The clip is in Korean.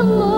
천문